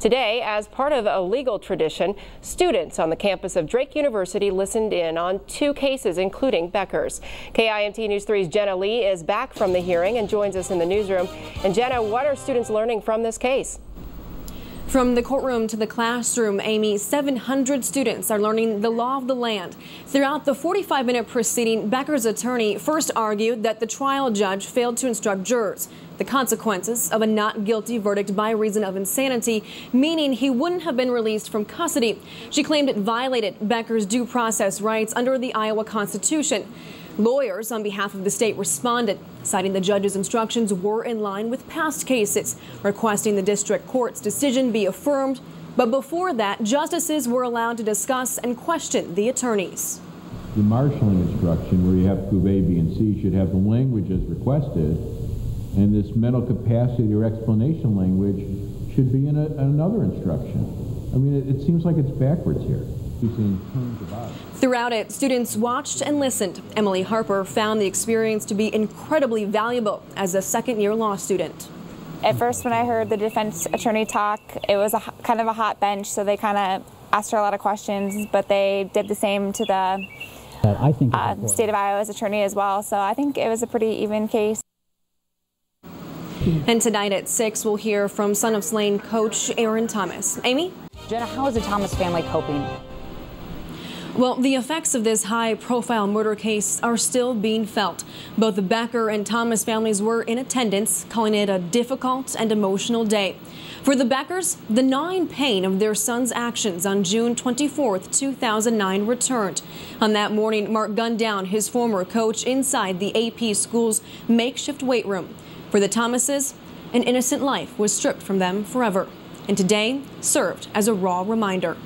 Today, as part of a legal tradition, students on the campus of Drake University listened in on two cases, including Becker's. KIMT News 3's Jenna Lee is back from the hearing and joins us in the newsroom. And Jenna, what are students learning from this case? From the courtroom to the classroom, Amy, 700 students are learning the law of the land. Throughout the 45-minute proceeding, Becker's attorney first argued that the trial judge failed to instruct jurors the consequences of a not guilty verdict by reason of insanity, meaning he wouldn't have been released from custody. She claimed it violated Becker's due process rights under the Iowa Constitution. Lawyers on behalf of the state responded, citing the judge's instructions were in line with past cases, requesting the district court's decision be affirmed. But before that, justices were allowed to discuss and question the attorneys. The marshaling instruction, where you have to prove A, B, and C, should have the language as requested, and this mental capacity or explanation language should be in a, another instruction. I mean, it, it seems like it's backwards here. Throughout it, students watched and listened. Emily Harper found the experience to be incredibly valuable as a second year law student. At first, when I heard the defense attorney talk, it was a, kind of a hot bench, so they kind of asked her a lot of questions, but they did the same to the I think uh, state of Iowa's attorney as well. So I think it was a pretty even case. Hmm. And tonight at 6, we'll hear from Son of Slain coach Aaron Thomas. Amy? Jenna, how is the Thomas family coping? Well, the effects of this high profile murder case are still being felt. Both the Becker and Thomas families were in attendance, calling it a difficult and emotional day. For the Beckers, the gnawing pain of their son's actions on June 24, 2009 returned. On that morning, Mark gunned down his former coach inside the AP school's makeshift weight room. For the Thomases, an innocent life was stripped from them forever, and today served as a raw reminder.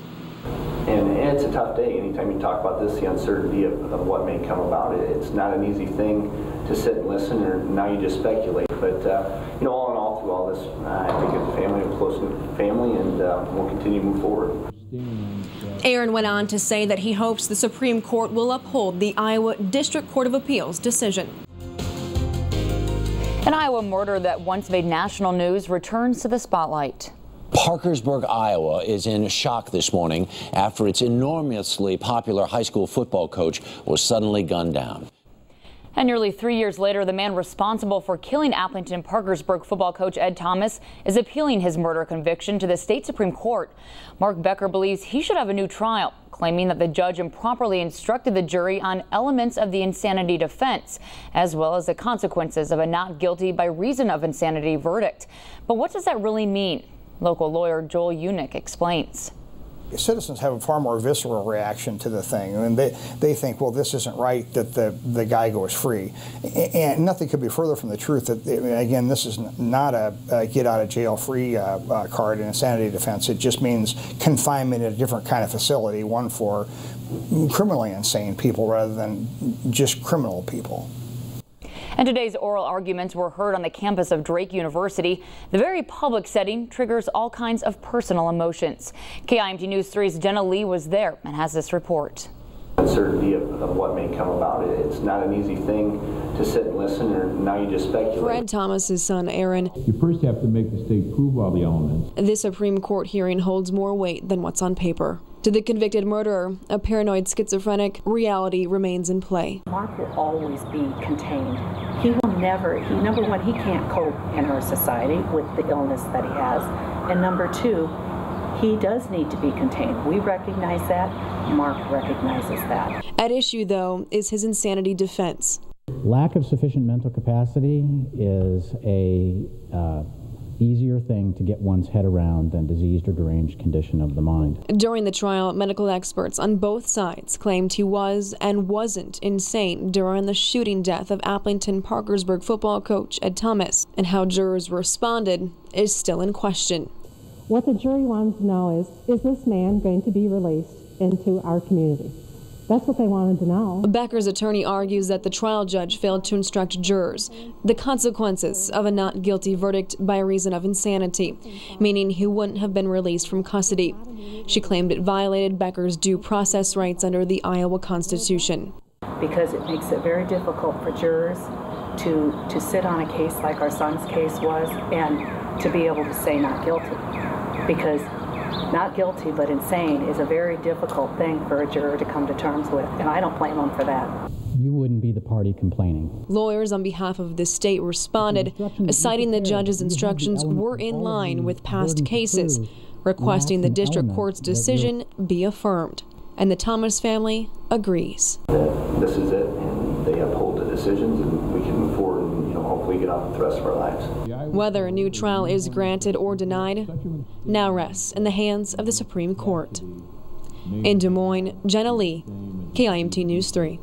And, it's a tough day. Anytime you talk about this, the uncertainty of, of, what may come about it, it's not an easy thing to sit and listen, or now you just speculate. But uh, you know, all in all, through all this, uh, I think it's a family, a close family, and uh, we'll continue to move forward. Aaron went on to say that he hopes the Supreme Court will uphold the Iowa District Court of Appeals decision. An Iowa murder that once made national news returns to the spotlight. Parkersburg, Iowa is in shock this morning after its enormously popular high school football coach was suddenly gunned down. And nearly three years later, the man responsible for killing Aplington Parkersburg football coach Ed Thomas is appealing his murder conviction to the state Supreme Court. Mark Becker believes he should have a new trial, claiming that the judge improperly instructed the jury on elements of the insanity defense, as well as the consequences of a not guilty by reason of insanity verdict. But what does that really mean? Local lawyer Joel Unick explains citizens have a far more visceral reaction to the thing. I mean, they, they think, well, this isn't right that the, the guy goes free. And nothing could be further from the truth that, again, this is not a, a get out of jail free uh, uh, card in insanity defense. It just means confinement in a different kind of facility, one for criminally insane people rather than just criminal people. And today's oral arguments were heard on the campus of Drake University. The very public setting triggers all kinds of personal emotions. KIMT News 3's Jenna Lee was there and has this report. Uncertainty of, of, what may come about it. It's not an easy thing to sit and listen, or now you just speculate. Fred Thomas's son, Aaron. You first have to make the state prove all the elements. This Supreme Court hearing holds more weight than what's on paper. To the convicted murderer, a paranoid schizophrenic, reality remains in play. Mark will always be contained. He will never, he, number one, he can't cope in our society with the illness that he has. And number two, he does need to be contained. We recognize that. Mark recognizes that. At issue, though, is his insanity defense. Lack of sufficient mental capacity is a uh, easier thing to get one's head around than diseased or deranged condition of the mind. During the trial, medical experts on both sides claimed he was and wasn't insane during the shooting death of Aplington Parkersburg football coach Ed Thomas, and how jurors responded is still in question. What the jury wants to know is, is this man going to be released into our community? That's what they wanted to know. Becker's attorney argues that the trial judge failed to instruct jurors the consequences of a not guilty verdict by reason of insanity, meaning he wouldn't have been released from custody. She claimed it violated Becker's due process rights under the Iowa Constitution. Because it makes it very difficult for jurors to, to sit on a case like our son's case was and to be able to say not guilty. because not guilty but insane is a very difficult thing for a juror to come to terms with, and I don't blame them for that. You wouldn't be the party complaining. Lawyers on behalf of the state responded, citing the judge's instructions were in line with past cases, requesting the district court's decision be affirmed. And the Thomas family agrees. This is it, and they uphold the decisions, and we can move forward and you know, hopefully get on with the rest of our lives. Whether a new trial is granted or denied now rests in the hands of the Supreme Court. In Des Moines, Jenna Lee, KIMT News 3.